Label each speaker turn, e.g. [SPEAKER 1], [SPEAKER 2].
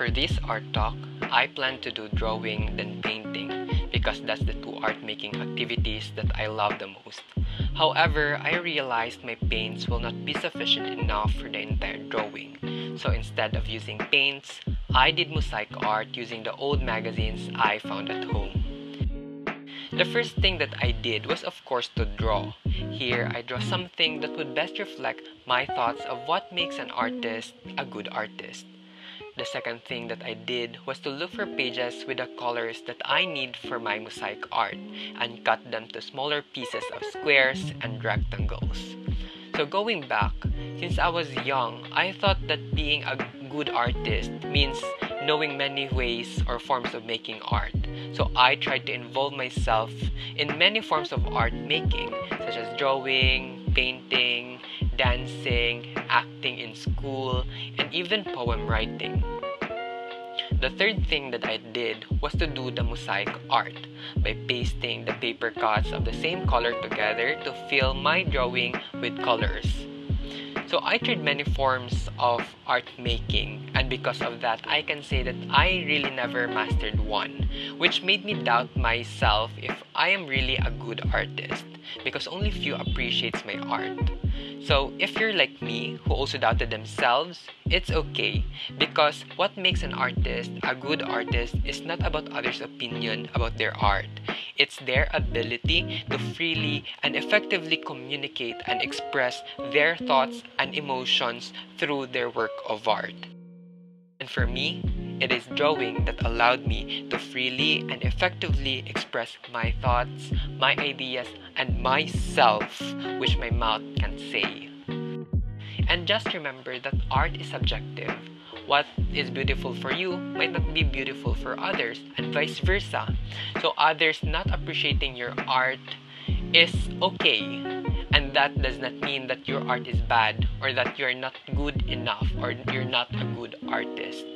[SPEAKER 1] For this art talk, I plan to do drawing then painting because that's the two art making activities that I love the most. However, I realized my paints will not be sufficient enough for the entire drawing. So instead of using paints, I did mosaic art using the old magazines I found at home. The first thing that I did was of course to draw. Here, I draw something that would best reflect my thoughts of what makes an artist a good artist. Second thing that I did was to look for pages with the colors that I need for my mosaic art and cut them to smaller pieces of squares and rectangles. So going back, since I was young, I thought that being a good artist means knowing many ways or forms of making art. So I tried to involve myself in many forms of art making, such as drawing, painting, dancing, acting in school, and even poem writing. The third thing that I did was to do the mosaic art by pasting the paper cuts of the same color together to fill my drawing with colors. So I tried many forms of art making, and because of that, I can say that I really never mastered one, which made me doubt myself if I am really a good artist because only few appreciates my art. So, if you're like me, who also doubted themselves, it's okay because what makes an artist a good artist is not about others' opinion about their art. It's their ability to freely and effectively communicate and express their thoughts and emotions through their work of art. And for me, it is drawing that allowed me to freely and effectively express my thoughts, my ideas, and myself, which my mouth can say. Just remember that art is subjective. What is beautiful for you might not be beautiful for others, and vice versa. So, others not appreciating your art is okay. And that does not mean that your art is bad or that you're not good enough or you're not a good artist.